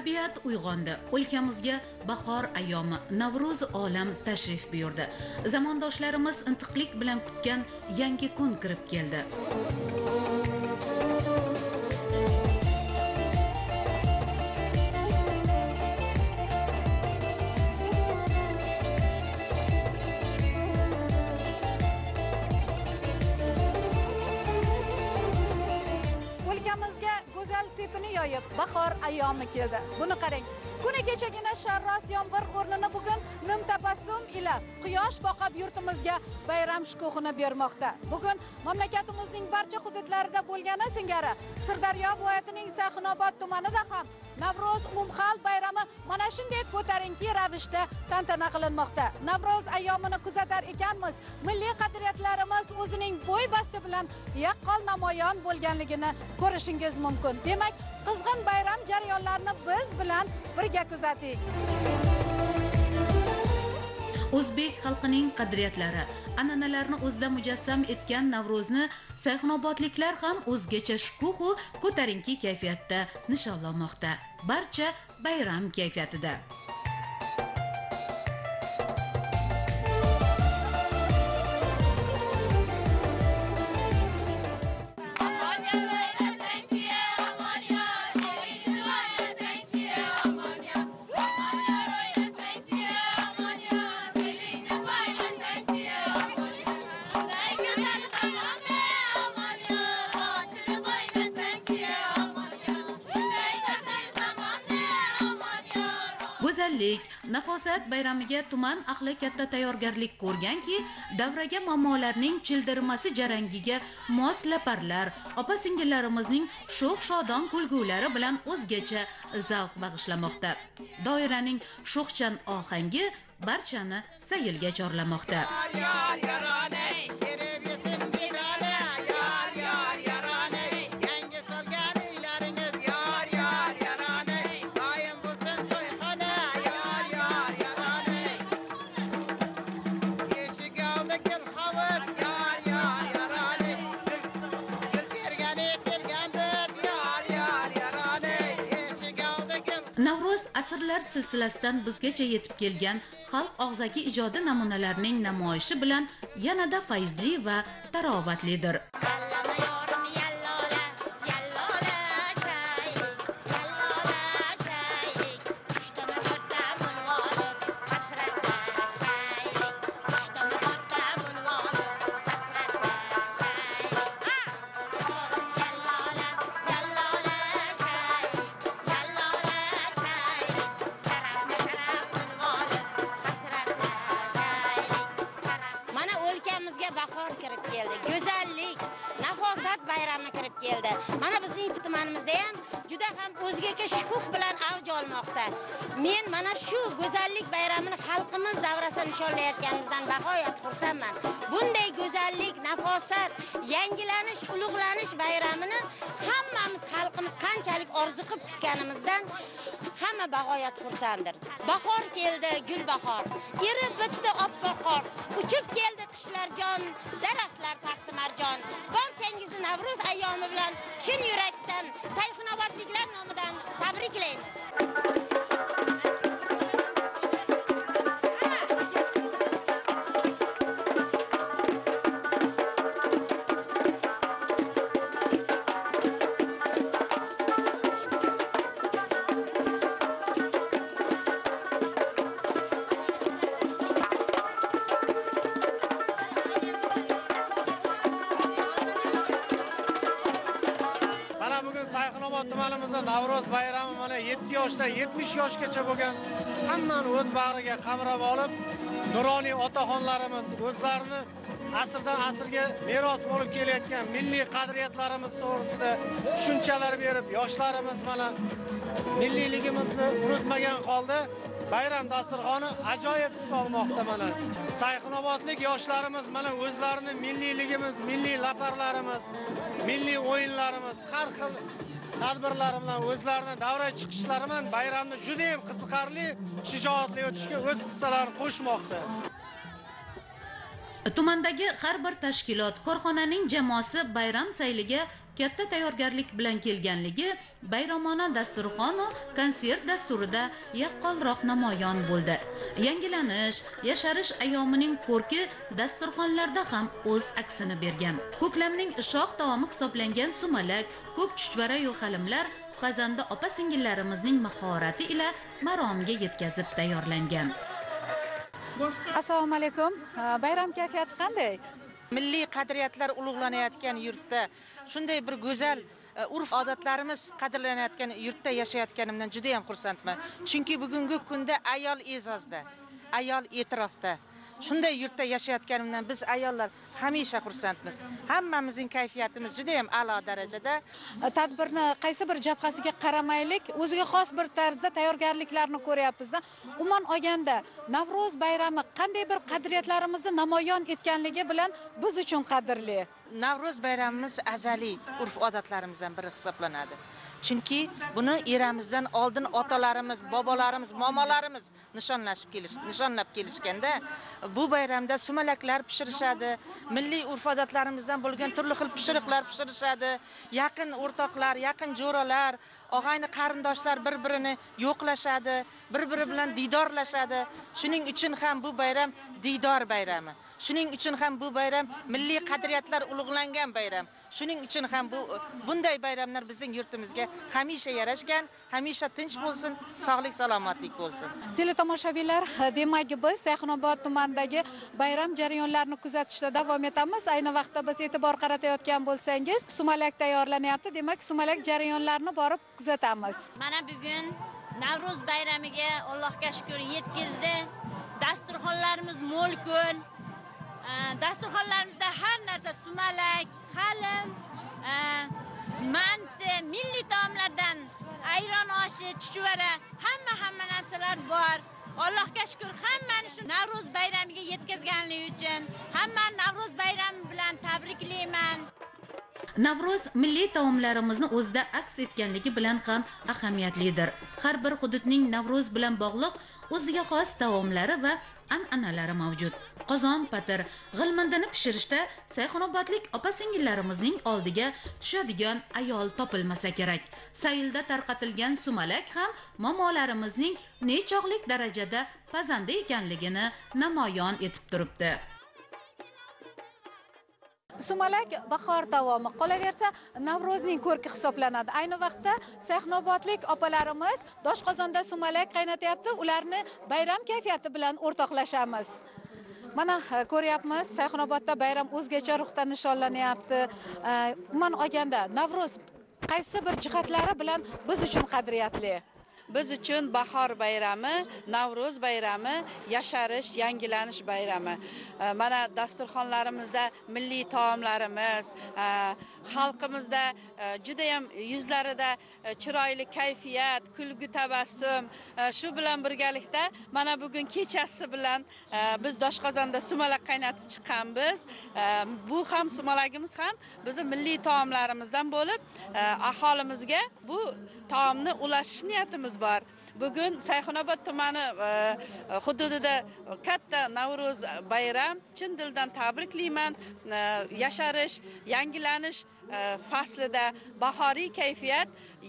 Tabiat uyg'ondi. O'lkamizga bahor ayyomi navro'z olam tashrif buyurdi. Zamondoshlarimiz intiqlik bilan kutgan yangi kun kirib keldi. Sepini yoyib bahor ayyomi keldi. Buni qarang. Kuni kechagina sharros yomg'ir o'rnini bugun mumtabassum ila quyosh boqib yurtimizga bayram shukuhini bermoqda. Bugun mamlakatimizning barcha hududlarida bo'lgani singari sirdaryo viloyatining saxinobod tumanida ham navro'z umumxalq bayrami mana shunday ko'tarinki ravishda tantana qilinmoqda. Navro'z ayyomini kuzatar ekanmiz. Milliy qadriyatlarimiz o'zining bo'y basti bilan yaqqol namoyon bo'lganligini ko'rishingiz mumkin. Demak qizg'in bayram jarayonlarini biz bilan birga kuzating o'zbek xalqining qadriyatlari. An'analarini o'zida mujassam etgan navro'zni sayxunobodliklar ham o'zgacha shukuhu ko'tarinki kayfiyatda nishonlamoqda. Barcha bayram kayfiyatida. Kasallik nafosat bayramiga tuman ahli katta tayyorgarlik ko'rganki davraga momolarning childirmasi jarangiga mos laparlar. Opa singillarimizning sho'x shodon kulgulari bilan o'zgacha zavq bag'ishlamoqda. Doiraning sho'xchan ohangi barchani sayilga chorlamoqda. Asrlar silsilasidan bizgacha yetib kelgan xalq og'zaki ijodi namunalarining namoyishi bilan yanada fayzli va tarovatlidir. Mana shu go'zallik bayramini xalqimiz davrasida nishonlayotganimizdan bag'oyat xursandman. Bunday go'zallik nafosat yangilanish ulug'lanish bayramini hammamiz xalqimiz qanchalik orzu qilib kutganimizdan hamma bag'oyat xursanddir bahor keldi gul bahor erib bitdi oppoq qor uchib keldi qishlar jon daraxtlar taqdi marjon. Barchangizni navro'z ayyomi bilan chin yurakdan sayxunobodliklar nomidan tabriklaymiz. Navro'z bayrami mana 7 yoshdan 70 yoshgacha bo'lgan hammani o'z bag'riga qamrab olib nuroniy otaxonlarimiz o'zlarini asrdan asrga meros bo'lib kelayotgan milliy qadriyatlarimiz to'g'risida tushunchalar berib yoshlarimiz mana milliyligimizni unutmagan holda bayram dasturxoni ajoyib tus olmoqda mana. Sayxunobodlik yoshlarimiz mana o'zlarini milliyligimiz milliy laparlarimiz milliy o'yinlarimiz har xil tadbirlar bilan o'zlarini davra chiqishlari bilan bayramni juda ham qiziqarli shijoatli o'tishga o'z hissalarini qo'shmoqda. Tumandagi har bir tashkilot korxonaning jamoasi bayram sayliga katta tayyorgarlik bilan kelganligi bayramona dasturxonu konsert dasturida yaqqolroq namoyon bo'ldi. Yangilanish yasharish ayomining ko'rki dasturxonlarda ham o'z aksini bergan. Ko'klamning shoh taomi hisoblangan sumalak ko'k chuchvarayu halimlar pazanda opa singillarimizning mahorati ila maromga yetkazib tayyorlangan. Assalomu alaykum. Bayram kayfiyati qanday? Milliy qadriyatlar ulug'lanayotgan yurtda shunday bir go'zal e, urf odatlarimiz qadrlanayotgan yurtda yashayotganimdan juda ham xursandman. Chunki bugungi kunda ayol e'zozda ayol e'tirofda. Shunday yurtda yashayotganimdan biz ayollar hamisha xursandmiz. Hammamizning kayfiyatimiz juda ham a'lo darajada. Tadbirni qaysi bir jabhasiga qaramaylik o'ziga xos bir tarzda tayyorgarliklarni ko'ryapmizda. Umuman olganda navro'z bayrami qanday bir qadriyatlarimizni namoyon etganligi bilan biz uchun qadrli. Navro'z bayramimiz azaliy urf odatlarimizdan biri hisoblanadi chunki buni eramizdan oldin otalarimiz bobolarimiz momolarimiz nishonlashib kelish nishonlab kelishganda bu bayramda sumalaklar pishirishadi milliy urf odatlarimizdan bo'lgan turli xil pishiriqlar pishirishadi yaqin o'rtoqlar yaqin jo'ralar og'ayni qarindoshlar bir birini yo'qlashadi bir biri bilan diydorlashadi shuning uchun ham bu bayram diydor bayrami. Shuning uchun ham bu bayram milliy qadriyatlar ulug'langan bayram. Shuning uchun ham bu bunday bayramlar bizning yurtimizga hamisha yarashgan hamisha tinch bo'lsin sog'lik salomatlik bo'lsin. Teletomoshabinlar demak biz sayxunobod tumanidagi bayram jarayonlarini kuzatishda davom etamiz. Ayni vaqtda biz e'tibor qaratayotgan bo'lsangiz sumalak tayyorlanyapti. Demak sumalak jarayonlarini borib kuzatamiz. Mana bugun navro'z bayramiga allohga shukur yetkazdi dasturxonlarimiz mo'l ko'l dasturxonlarimizda har narsa sumalak halim manti milliy taomlardan ayron oshi chuchvara hamma hamma narsalar bor allohga shukur hammani shu navro'z bayramiga yetkazganligi uchun hammani navro'z bayrami bilan tabriklayman navro'z milliy taomlarimizni o'zida aks etganligi bilan ham ahamiyatlidir. Har bir hududning navro'z bilan bog'liq o'ziga xos taomlari va an'analari mavjud. Qozon patir g'ilmindini pishirishda sayxunobodlik opa singillarimizning oldiga tushadigan ayol topilmasa kerak. Saylda tarqatilgan sumalak ham momolarimizning nechog'lik darajada pazanda ekanligini namoyon etib turibdi. Sumalak bahor davomi qolaversa navro'zning ko'rki hisoblanadi. Ayni vaqtda sayxunobodlik opalarimiz doshqozonda sumalak qaynatyapti. Ularni bayram kayfiyati bilan o'rtoqlashamiz. Mana e, ko'ryapmiz sayxunobodda bayram o'zgacha ruhda nishonlanyapti. E, umuman olganda navro'z qaysi bir jihatlari bilan biz uchun qadriyatli? Biz uchun bahor bayrami navro'z bayrami yasharish yangilanish bayrami. Mana dasturxonlarimizda milliy taomlarimiz xalqimizda judayam yuzlarida chiroyli kayfiyat kulgi tabassum shu bilan birgalikda mana bugun kechasi bilan biz doshqozonda sumalak qaynatib chiqqanmiz. Bu ham sumalagimiz ham bizni milliy taomlarimizdan bo'lib aholimizga bu taomni ulashish niyatimiz bor. Bugun sayxunobod tumani e, e, hududida katta navro'z bayram. Chin dildan tabriklayman e, yasharish yangilanish faslida bahoriy kayfiyat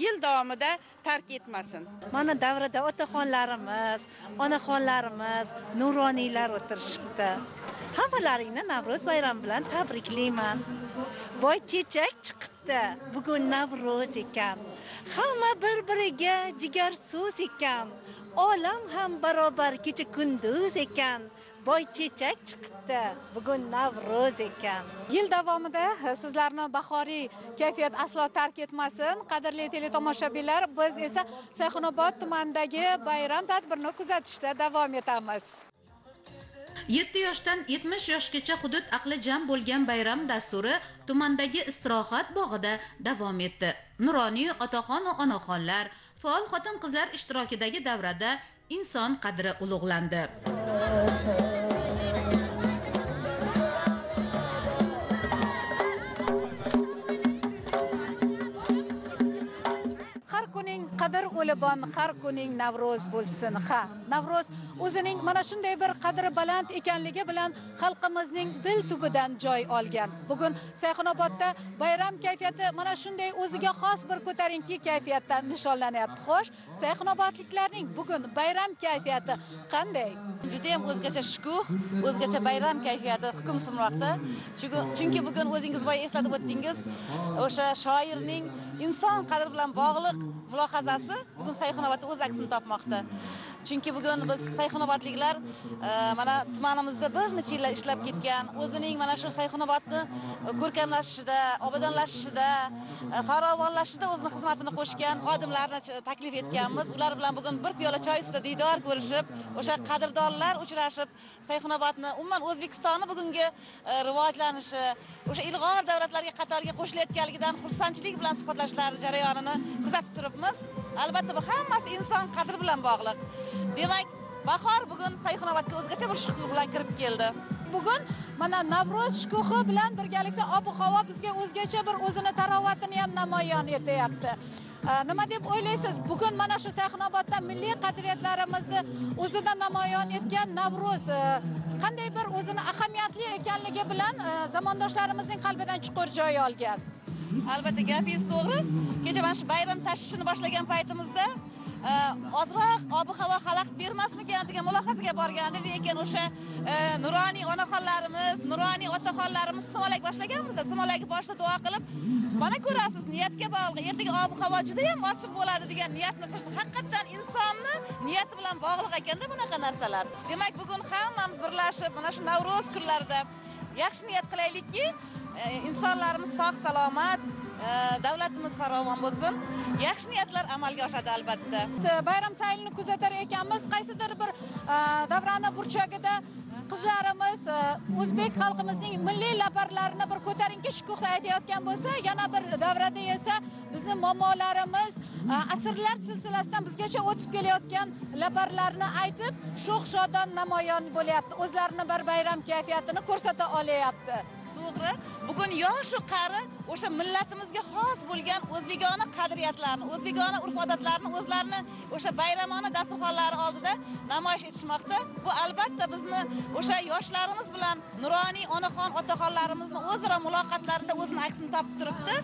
yil davomida tark etmasin mana davrada otaxonlarimiz onaxonlarimiz nuroniylar o'tirishibdi. Hammalaringni navro'z bayrami bilan tabriklayman. Boy chechak chiqibdi. Bugun navro'z ekan. Hamma bir biriga jigar so'z ekan. Olam ham barobar kecha kunduz ekan. Boy chechak chiqibdi. Bugun navro'z ekan. Yil davomida sizlarni bahoriy kayfiyat aslo tark etmasin. Qadrli teletomoshabinlar biz esa sayxunobod tumanidagi bayram tadbirini kuzatishda davom etamiz. 7 yoshdan 70 yoshgacha hudud ahli jam bo'lgan bayram dasturi tumandagi istirohat bog'ida davom etdi. Nuroniy otaxon va onaxonlar faol xotin qizlar ishtirokidagi davrada inson qadri ulug'landi. Qadr o'libon har kuning navro'z bo'lsin. Ha navro'z o'zining mana shunday bir qadri baland ekanligi bilan xalqimizning dil tubidan joy olgan. Bugun sayxunobodda bayram kayfiyati mana shunday o'ziga xos bir ko'tarinki kayfiyatda nishonlanyapti. Xo'sh sayxunobodliklarning bugun bayram kayfiyati qanday? Judayam o'zgacha shukuh o'zgacha bayram kayfiyati hukm surmoqda Chunki- bugun o'zingiz boya eslatib o'tdingiz o'sha shoirning inson qadri bilan bog'liq mulohazasi bugun sayxunobodda o'z aksini topmoqda. Chunki bugun biz sayxunobodliklar e, mana tumanimizda bir necha yillar ishlab ketgan o'zining mana shu sayxunobodni e, ko'rkamlashishida obodonlashishida e, farovonlashishida o'zini xizmatini qo'shgan xodimlarni taklif etganmiz. Ular bilan bugun bir piyola choy ustida diydor ko'rishib o'sha qadrdonlar uchrashib sayxunobodni umuman o'zbekistonni bugungi rivojlanishi o'sha ilg'or davlatlarga qatoriga qo'shilayotganligidan xursandchilik bilan suhbatlashishlari jarayonini kuzatib turibmiz. Albatta bu hammasi inson qadri bilan bog'liq. Demak bahor bugun sayxunobodga o'zgacha bir shukuh bilan kirib keldi. Bugun mana navro'z shukuhi bilan birgalikda ob havo bizga o'zgacha bir o'zini tarovatini ham namoyon etyapti. Nima deb o'ylaysiz? Bugun mana shu sayxunobodda milliy qadriyatlarimizni o'zida namoyon etgan navro'z qanday bir o'zini ahamiyatli ekanligi bilan zamondoshlarimizning qalbidan chuqur joy olgan. Albatta gapingiz to'g'ri. Kecha mana shu bayram tashvishini boshlagan paytimizda Э, ozroq ob havo xalaqit bermasmikan degan mulohazaga borgandi. Lekin o'sha e, nuroniy onaxonlarimiz nuroniy otaxonlarimiz sumalak boshlaganmizda sumalakni boshida duo qilib mana ko'rasiz niyatga bog'liq ertaga ob havo juda yam ochiq bo'ladi degan niyatni qilishdi. Haqiqatdan insonni niyati bilan bog'liq ekanda bunaqa narsalar. Demak bugun hammamiz birlashib mana shu navro'z kunlarida yaxshi niyat qilaylikki e, insonlarimiz sog' salomat davlatimiz farovon bo'lsin yaxshi niyatlar amalga oshadi albatta bayram saylini kuzatar ekanmiz qaysidir bir davrani burchagida qizlarimiz o'zbek xalqimizning milliy laparlarini bir ko'tarinki shukuhda aytayotgan bo'lsa yana bir davrada esa bizni momolarimiz asrlar silsilasidan bizgacha o'tib kelayotgan laparlarni aytib sho'x shodon namoyon bo'lyapti o'zlarini bir bayram kayfiyatini ko'rsata olyapti to'g'ri. Bugun yoshu qari o'sha millatimizga xos bo'lgan o'zbegona qadriyatlarni o'zbegona urf odatlarni o'zlarini o'sha bayramona dasturxonlari oldida namoyish etishmoqda. Bu albatta bizni o'sha yoshlarimiz bilan nuroniy onaxon otaxonlarimizni o'zaro muloqotlarida o'zini aksini topib turibdi.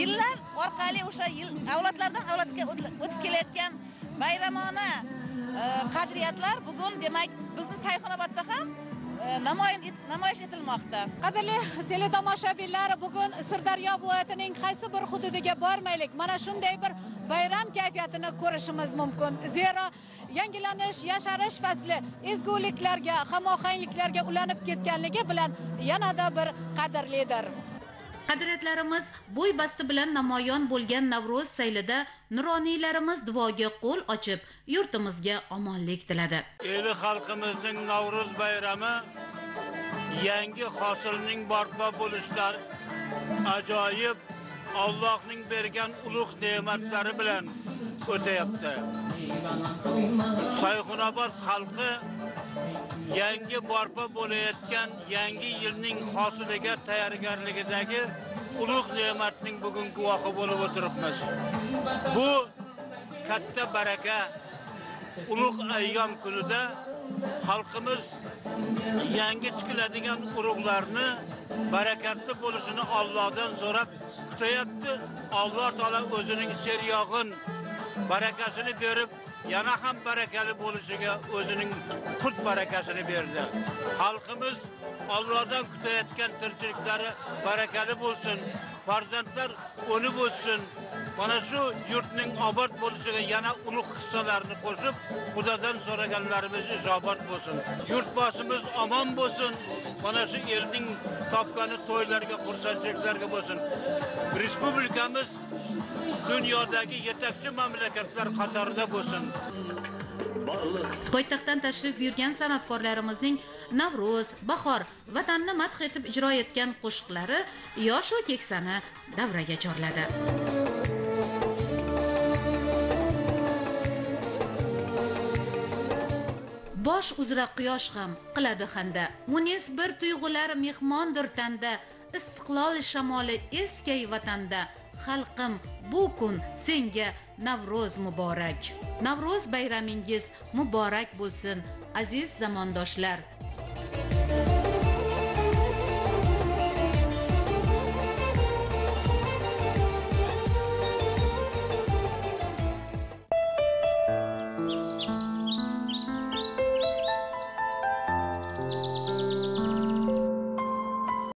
Yillar orqali o'sha yil avlodlardan avlodga o'tib kelayotgan bayramona e, qadriyatlar bugun demak bizni sayxunobodda ham namoyish etilmoqda qadrli teletomoshabinlar bugun sirdaryo viloyatining qaysi bir hududiga bormaylik? Mana shunday bir bayram kayfiyatini ko'rishimiz mumkin. Zero yangilanish yasharish fasli ezguliklarga hamohangliklarga ulanib ketganligi bilan yanada bir qadrlidir. Qadriyatlarimiz bo'y basti bilan namoyon bo'lgan navro'z saylida nuroniylarimiz duoga qo'l ochib yurtimizga omonlik tiladi eli xalqimizning Navro'z bayrami yangi hosilning barpo bo'lishlari ajoyib Allohning bergan ulug' ne'matlari bilan o'tayapti. Sayxunobod xalqi yangi barpo bo'layotgan yangi yilning hosiliga tayyorgarligidagi ulug' ne'matning bugun guvohi bo'lib o'tiribmiz. Bu katta baraka ulug' ayyom kunida xalqimiz yangi tikiladigan urug'larni barakatli bo'lishini Allohdan so'rab kutayapti. Alloh taolo o'zining seryog'in barakasini berib, yana ham barakali bo'lishiga o'zining qut barakasini berdi. Xalqimiz Allohdan kutayotgan tirikchiliklari barakali bo'lsin. Farzandlar o'nib o'ssin. Mana shu yurtning obod bo'lishiga yana ulug' hissalarni qo'shib, Xudodan so'raganlarimiz ijobat bo'lsin. Yurtboshimiz omon bo'lsin. Mana shu elning topgani to'ylarga, xursandchiliklarga bo'lsin. Respublikamiz dunyodagi yetakchi mamlakatlar qatorida bo'lsin. Poytaxtdan tashrif buyurgan san'atkorlarimizning navro'z bahor vatanni madh etib ijro etgan qo'shiqlari yosh va keksani davraga chorladi. Bosh uzra quyosh ham qiladi xanda. Munis bir tuyg'ular mehmondir tanda. Istiqlol shamoli eskay vatanda. Xalqim bu kun senga navro'z muborak. Navro'z bayramingiz muborak bo'lsin aziz zamondoshlar.